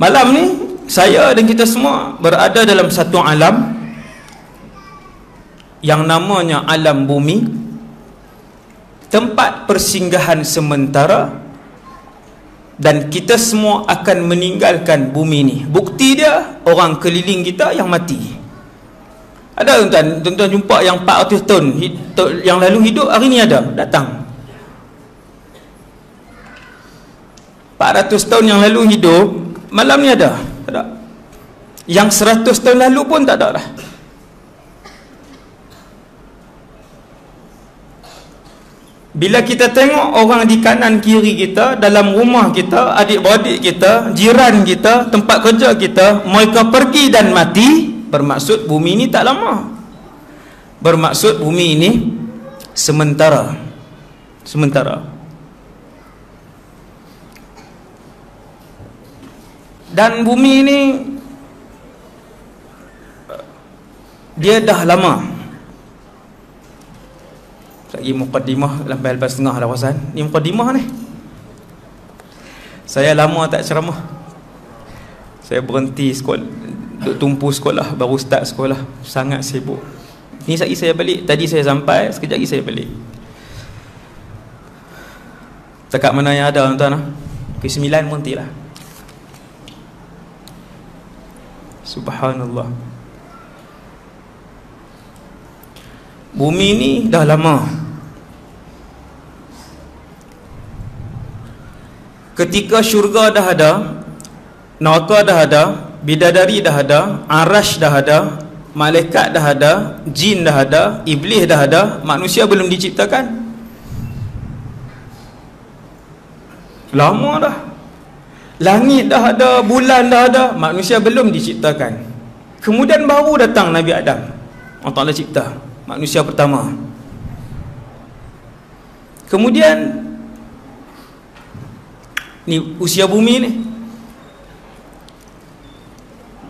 malam ni saya dan kita semua berada dalam satu alam yang namanya alam bumi. Tempat persinggahan sementara dan kita semua akan meninggalkan bumi ni. Bukti dia orang keliling kita yang mati. Ada tuan-tuan tuan-tuan jumpa yang 400 tahun yang lalu hidup hari ni ada datang. 400 tahun yang lalu hidup malam ni ada? Tak ada. Yang 100 tahun lalu pun tak ada lah bila kita tengok orang di kanan kiri kita dalam rumah kita adik-beradik kita jiran kita tempat kerja kita mereka pergi dan mati bermaksud bumi ini tak lama. Bermaksud bumi ini sementara. Sementara dan bumi ini dia dah lama. Lagi mukaddimah sampai lepas tengah dah wasan ni mukaddimah ni. Saya lama tak ceramah. Saya berhenti sekolah duk tumpu sekolah baru start sekolah. Sangat sibuk. Ni sekejap saya balik. Tadi saya sampai sekejap lagi saya balik. Dekat mana yang ada tuan-tuan Pukul 9 pun lah Subhanallah. Bumi ni dah lama. Ketika syurga dah ada Neraka dah ada Bidadari dah ada Arash dah ada Malaikat dah ada Jin dah ada Iblis dah ada Manusia belum diciptakan? Lama dah Langit dah ada, bulan dah ada, manusia belum diciptakan. Kemudian baru datang Nabi Adam. Allah Taala cipta manusia pertama. Kemudian ni usia bumi ni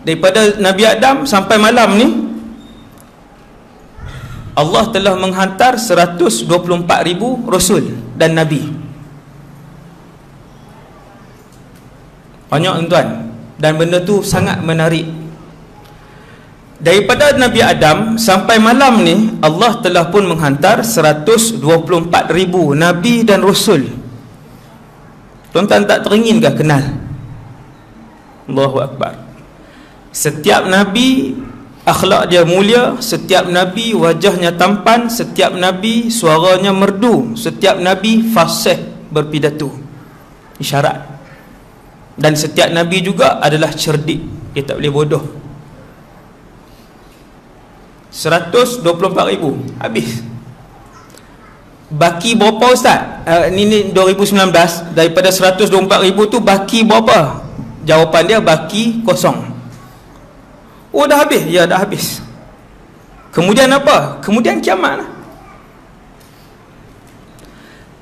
daripada Nabi Adam sampai malam ni Allah telah menghantar 124 ribu rasul dan nabi banyak tuan-tuan dan benda tu sangat menarik. Daripada Nabi Adam sampai malam ni Allah telah pun menghantar 124 ribu Nabi dan Rasul. Tuan-tuan tak teringinkah kenal? Allahu Akbar. Setiap Nabi akhlak dia mulia setiap Nabi wajahnya tampan setiap Nabi suaranya merdu setiap Nabi fasih berpidato. Isyarat dan setiap Nabi juga adalah cerdik. Dia tak boleh bodoh. 124 ribu. Habis. Baki berapa ustaz? Uh, ni, ni 2019 daripada 124 ribu tu baki berapa? Jawapan dia baki kosong. Oh dah habis? Ya dah habis. Kemudian apa? Kemudian kiamat lah.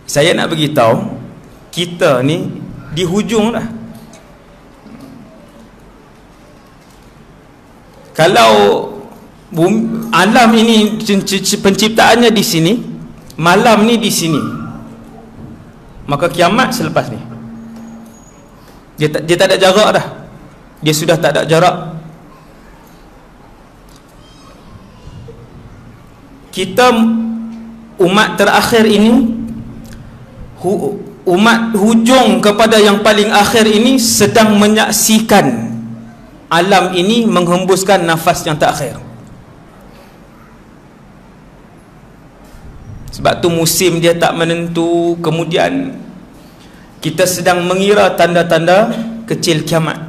saya nak beritahu kita ni di hujung dah kalau bumi, alam ini penciptaannya di sini malam ni di sini maka kiamat selepas ni. Dia tak, dia tak ada jarak dah. Dia sudah tak ada jarak. Kita umat terakhir ini hu, umat hujung kepada yang paling akhir ini sedang menyaksikan alam ini menghembuskan nafas yang terakhir sebab tu musim dia tak menentu. Kemudian kita sedang mengira tanda-tanda kecil kiamat.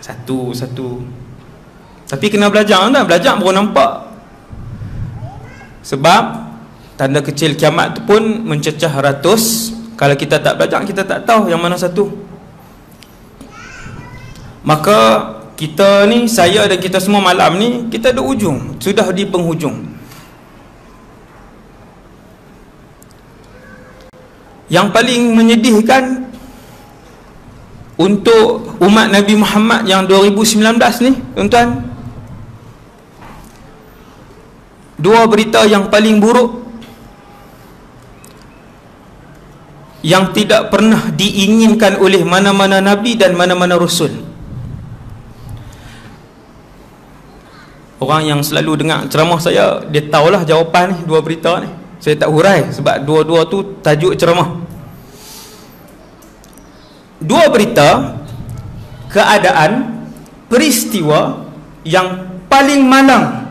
Satu satu. Tapi kena belajar anda belajar baru nampak. Sebab tanda kecil kiamat tu pun mencecah ratus. Kalau kita tak belajar kita tak tahu yang mana satu maka kita ni saya dan kita semua malam ni kita ada ujung sudah di penghujung. Yang paling menyedihkan untuk umat Nabi Muhammad yang 2019 ni tuan-tuan dua berita yang paling buruk yang tidak pernah diinginkan oleh mana-mana Nabi dan mana-mana Rasul orang yang selalu dengar ceramah saya dia tahulah jawapan ni dua berita ni. Saya tak hurai sebab dua-dua tu tajuk ceramah. Dua berita keadaan peristiwa yang paling malang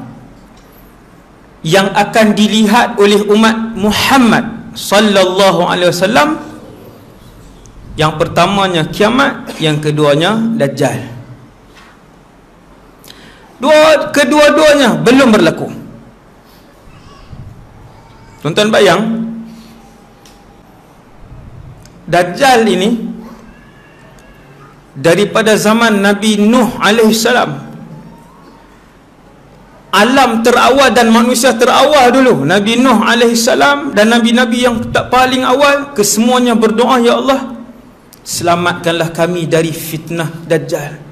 yang akan dilihat oleh umat Muhammad sallallahu alaihi wasallam. Yang pertamanya kiamat yang keduanya dajjal Dua kedua-duanya belum berlaku. Tuan-tuan bayang Dajjal ini daripada zaman Nabi Nuh alaihi salam alam terawal dan manusia terawal dulu Nabi Nuh alaihi salam dan nabi-nabi yang tak paling awal kesemuanya berdoa ya Allah selamatkanlah kami dari fitnah dajjal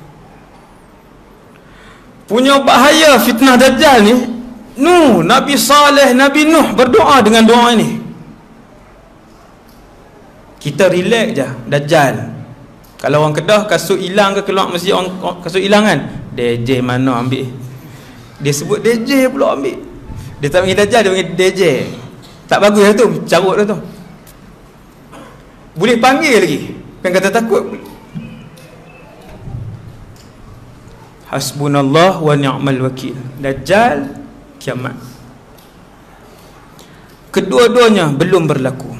punya bahaya fitnah Dajjal ni Nuh, Nabi Saleh, Nabi Nuh berdoa dengan doa ini. Kita relax je Dajjal. Kalau orang kedah kasut hilang ke keluar masjid orang kasut hilang kan? DJ mana ambil? Dia sebut DJ pula ambil. Dia tak panggil Dajjal dia panggil DJ tak bagus lah tu carut lah tu. Boleh panggil lagi. Kan kata takut Hasbunallah wa ni'mal wakil. Dajjal kiamat. Kedua-duanya belum berlaku.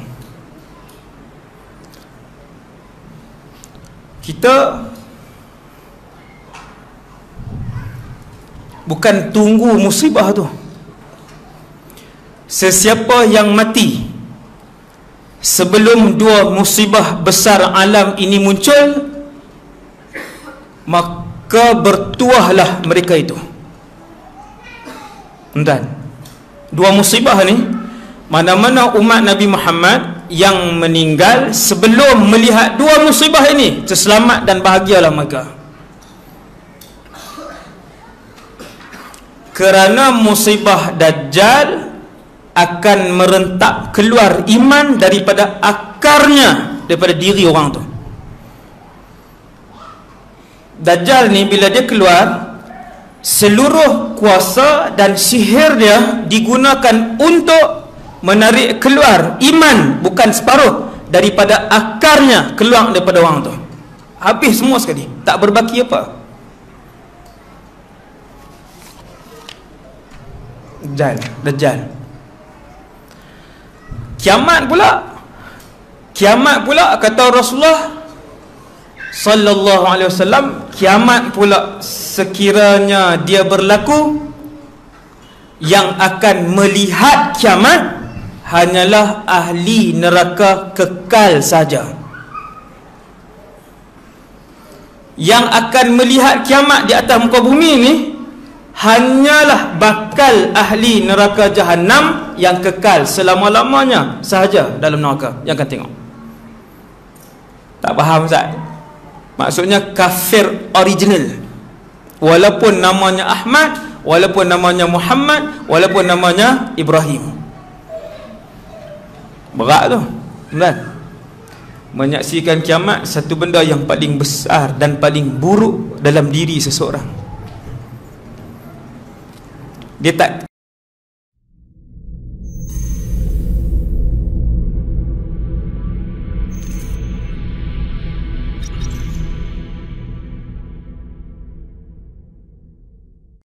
Kita Bukan tunggu musibah tu. Sesiapa yang mati Sebelum dua musibah besar alam ini muncul Maka maka bertuahlah mereka itu. Dan dua musibah ni mana-mana umat Nabi Muhammad yang meninggal sebelum melihat dua musibah ini terselamat dan bahagialah mereka. Kerana musibah Dajjal akan merentak keluar iman daripada akarnya daripada diri orang tu Dajjal ni bila dia keluar seluruh kuasa dan sihir dia digunakan untuk menarik keluar iman bukan separuh daripada akarnya keluar daripada orang tu. Habis semua sekali. Tak berbaki apa. Dajjal Dajjal. Kiamat pula. Kiamat pula kata Rasulullah sallallahu alaihi wasallam kiamat pula sekiranya dia berlaku yang akan melihat kiamat hanyalah ahli neraka kekal saja. Yang akan melihat kiamat di atas muka bumi ini hanyalah bakal ahli neraka jahanam yang kekal selama-lamanya sahaja dalam neraka. Yang akan tengok. Tak faham Ustaz maksudnya kafir original. Walaupun namanya Ahmad walaupun namanya Muhammad walaupun namanya Ibrahim. Berat tu kan menyaksikan kiamat satu benda yang paling besar dan paling buruk dalam diri seseorang. Dia tak